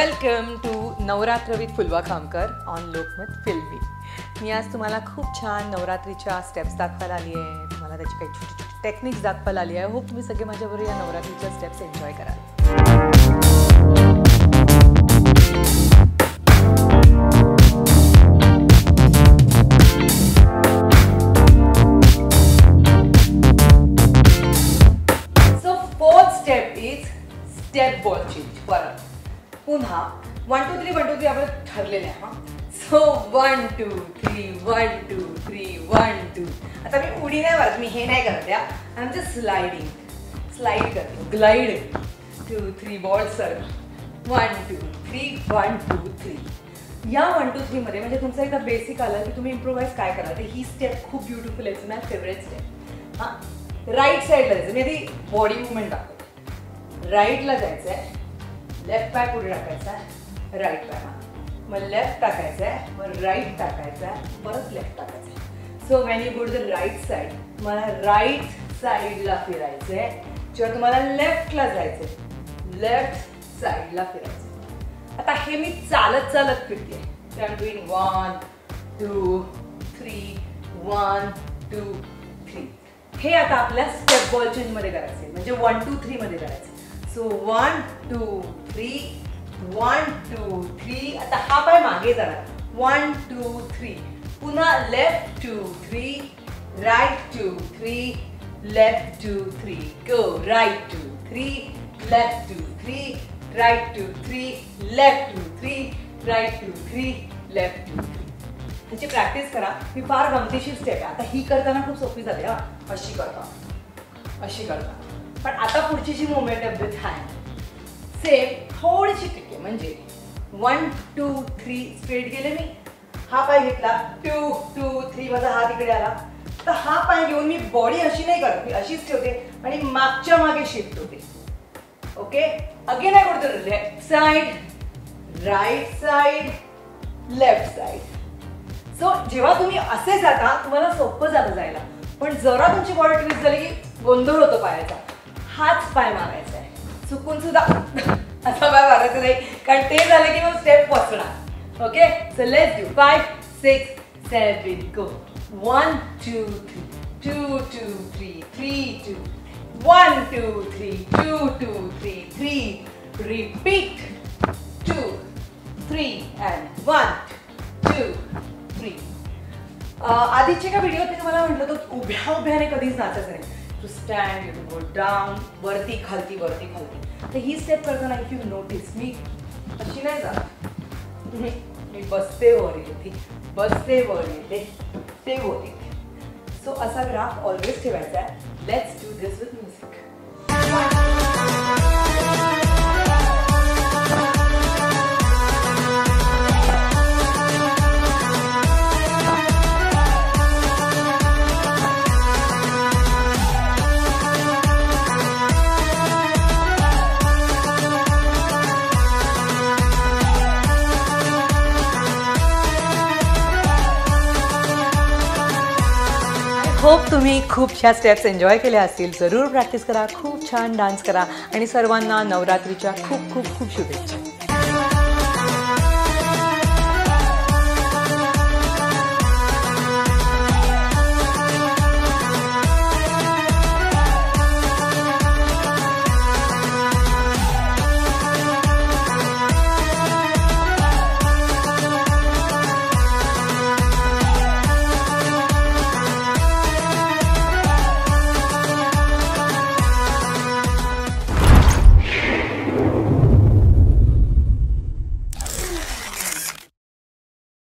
Welcome to Navratra with Phulwa Khamkar on Lokmat filmy मी आज तुम्हाला खूप छान नवरात्रीच्या स्टेप्स दाखवायला आली आहे. तुम्हाला त्याची काही छोटी छोटी टेक्निक्स दाखवायला आली आहे. होप तुम्ही सगळे माझ्याबरोबर या नवरात्रीच्या स्टेप्स एन्जॉय कराल. So fourth step is step ball change परत पुन्हा one two three one two three आपण ठरलेले आहे हां? So one two three one two three one two आता मी उडी नाही मारत मी हे नाही करत या. आमचं स्लायडिंग स्लाईड करते. Glide two three ball sir one two three one two three या वन टू थ्रीमध्ये म्हणजे तुमचा एकदा बेसिक आलं की तुम्ही इम्प्रोव्हाइज काय करा तर ही स्टेप खूप ब्युटिफुल आहे. माझ्या फेवरेट स्टेप हां. राईट साईडला जायचं. मी आधी बॉडी मुवमेंट दाखवते. राईटला जायचं आहे लेफ्ट पाय पुढे टाकायचा आहे. राईट पाय. मग लेफ्ट टाकायचा आहे. मग राईट टाकायचा आहे. परत लेफ्ट टाकायचं आहे. So when you go the right side मला राईट साईडला फिरायचं आहे. किंवा तुम्हाला लेफ्टला जायचं आहे लेफ्ट साईडला फिरायचं आता हे मी चालत चालत फिरते. I am doing one two three one two three हे आता आपल्या स्टेप बॉल चेंजमध्ये करायचे म्हणजे वन टू थ्री मध्ये करायचं म्हणजे so one two three one two three आता हा पाय मागे जाणार वन टू थ्री पुन्हा left two three right two three left two three go right two three left two three right two three left two three right two three left two three ह्याची practice करा ही फार गमतीशीर step आहे आता ही करताना खूप सोपी झाली हा अशी करता अशी करता पण आता पुढची जी मुवमेंट आहे विथ हँड सेम थोडीशी ट्रिक आहे म्हणजे वन टू थ्री स्ट्रेट गेले मी. हा पाय घेतला टू टू थ्री माझा हात इकडे आला. तर हा पाय घेऊन मी बॉडी अशी नाही करत मी अशीच ठेवते आणि मागच्या मागे शिफ्ट होते. ओके अगेन आय करतो left side right side left side so जेव्हा तुम्ही असे जाता तुम्हाला सोपं जातं जायला. पण जरा तुमची बॉडी ट्विस्ट झाली की गोंधळ होतो पायाचा. हाच पाय मारायचा आहे. चुकून सुद्धा असा पाय मारायचा नाही. कारण ते झालं की मग step पसणार okay so let's do five six seven go one two three two two three three two one two three two two three three repeat two three and one two three आधीच्या का व्हिडिओत मी तुम्हाला म्हटलं तो उभ्या उभ्याने कधीच नाचायचं नाही. To stand you to go down वरती खालती वरती खालती. तर ही स्टेप करताना इफ़ यू नोटीस मी अशी नाही जात. मी बसते वर येते बसते वर येते ते वर येते सो असा ग्राफ ऑलवेज ठेवायचा आहे. लेट्स डू दिस होप तुम्ही खूप ह्या स्टेप्स एन्जॉय केल्या असतील. जरूर प्रॅक्टिस करा खूप छान डान्स करा आणि सर्वांना नवरात्रीच्या खूप खूप खूप शुभेच्छा.